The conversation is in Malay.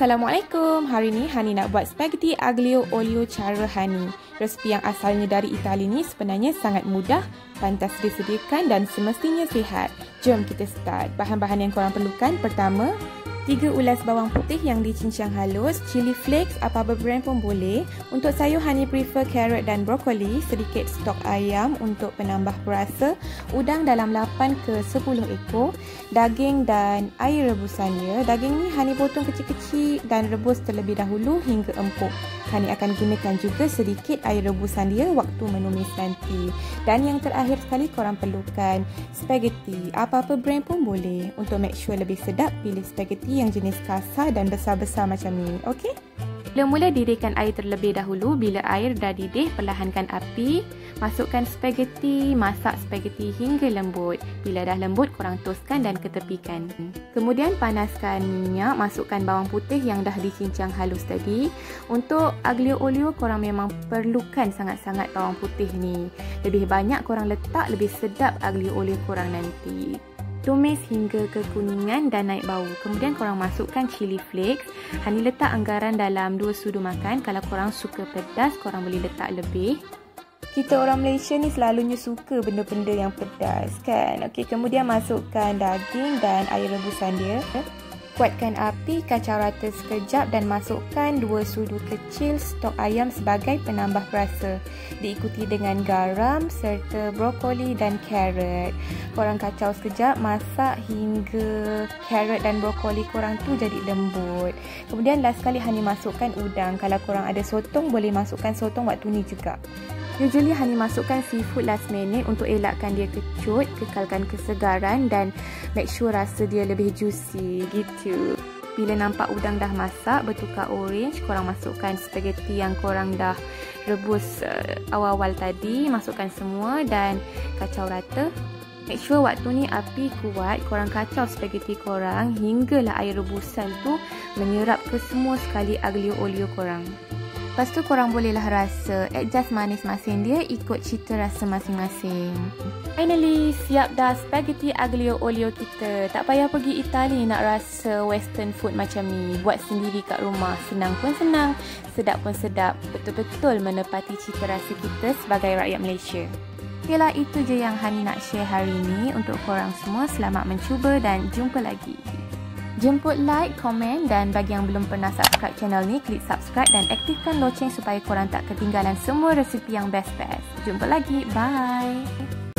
Assalamualaikum. Hari ni Hani nak buat spaghetti aglio olio cara Hani. Resepi yang asalnya dari Itali ni sebenarnya sangat mudah, pantas disediakan dan semestinya sihat. Jom kita start. Bahan-bahan yang korang perlukan pertama, 3 ulas bawang putih yang dicincang halus, chili flakes apa-apa brand pun boleh. Untuk sayur honey prefer carrot dan brokoli, sedikit stok ayam untuk penambah perasa, udang dalam 8 ke 10 ekor, daging dan air rebusan dia. Daging ni honey potong kecil-kecil dan rebus terlebih dahulu hingga empuk. Honey akan gunakan juga sedikit air rebusan dia waktu menumis nanti. Dan yang terakhir sekali korang perlukan spaghetti. Apa-apa brand pun boleh. Untuk make sure lebih sedap, pilih spaghetti yang jenis kasar dan besar-besar macam ni. Okey? Mula-mula didihkan air terlebih dahulu. Bila air dah didih, perlahankan api. Masukkan spaghetti, masak spaghetti hingga lembut. Bila dah lembut, korang toskan dan ketepikan. Kemudian panaskan minyak, masukkan bawang putih yang dah dicincang halus tadi. Untuk aglio olio, korang memang perlukan sangat-sangat bawang putih ni. Lebih banyak korang letak, lebih sedap aglio olio korang nanti. Tumis hingga kekuningan dan naik bau. Kemudian korang masukkan chili flakes. Hani letak anggaran dalam 2 sudu makan. Kalau korang suka pedas, korang boleh letak lebih. Kita orang Malaysia ni selalunya suka benda-benda yang pedas kan. Okey, kemudian masukkan daging dan air rebusan dia. Kuatkan api, kacau rata sekejap dan masukkan dua sudu kecil stok ayam sebagai penambah rasa. Diikuti dengan garam serta brokoli dan carrot. Korang kacau sekejap, masak hingga carrot dan brokoli korang tu jadi lembut. Kemudian last kali Hani masukkan udang. Kalau korang ada sotong, boleh masukkan sotong waktu ni juga. Usually Hani masukkan seafood last minute untuk elakkan dia kecut, kekalkan kesegaran dan make sure rasa dia lebih juicy gitu. Bila nampak udang dah masak, bertukar orange, korang masukkan spaghetti yang korang dah rebus uh, awal-awal tadi. Masukkan semua dan kacau rata. Make sure waktu ni api kuat, korang kacau spaghetti korang hinggalah air rebusan tu menyerap ke semua sekali aglio olio korang. Lepas tu korang bolehlah rasa adjust manis masing dia ikut cita rasa masing-masing. Finally, siap dah spaghetti aglio olio kita. Tak payah pergi Itali nak rasa western food macam ni. Buat sendiri kat rumah. Senang pun senang, sedap pun sedap. Betul-betul menepati cita rasa kita sebagai rakyat Malaysia. Okeylah, itu je yang Hani nak share hari ni. Untuk korang semua, selamat mencuba dan jumpa lagi. Jemput like, komen dan bagi yang belum pernah subscribe channel ni, klik subscribe dan aktifkan loceng supaya korang tak ketinggalan semua resepi yang best-best. Jumpa lagi. Bye.